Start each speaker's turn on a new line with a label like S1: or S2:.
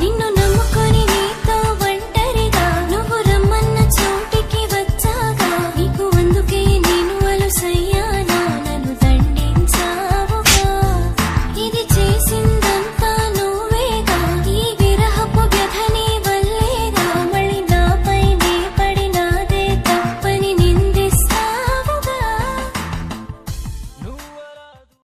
S1: నిన్ను